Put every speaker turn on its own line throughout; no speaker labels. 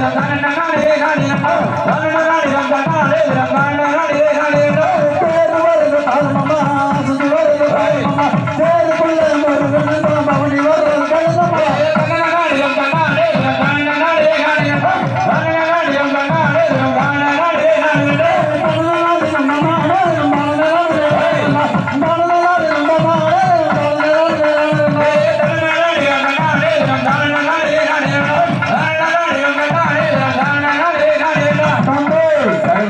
நான் நான் நான் நான்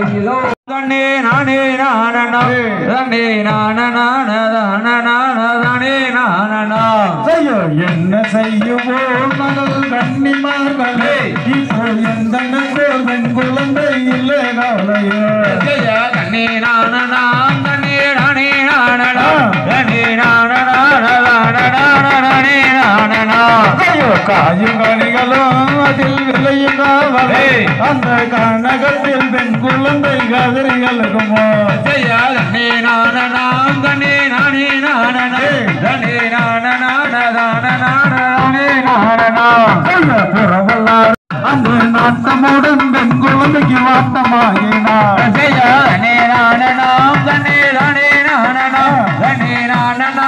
தன்னே நானே நானனா தன்னே நானனா நானனா தானே நானனா.
செய்ய என்ன செய்யுவோம் மகள் கண்ணிமார்களே இப்போ எந்த பெண் குழந்தை இல்லை கவலையோ ஐயோ காயும் கனிகளும் அதில் விளையும் காவலே அந்த கனகத்தில் பெண் குழந்தை கதிரிகளுக்குமோ
ஜெய தன்னே நானனா தன்னே நானே நானனா தன்னே நானனா நானனா நானே நானனா
செய்ய புறவல்லார் அந்த நாட்டமுடன் பெண் குழந்தைக்கு வாட்டமாகினார்
ஜெய தன்னே நானனா தன்னே நானே நானனா தன்னே நானனா நானனா நானே